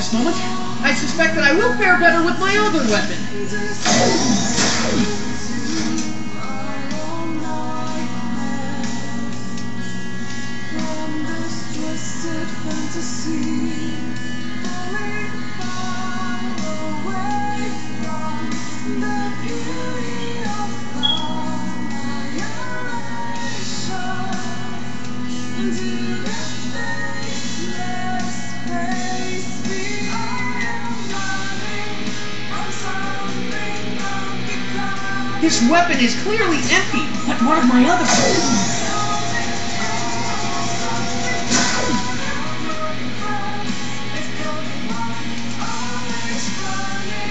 this moment. I suspect that I will fare better with my other weapon. Fantasy weapon is clearly empty. But what of my other weapon?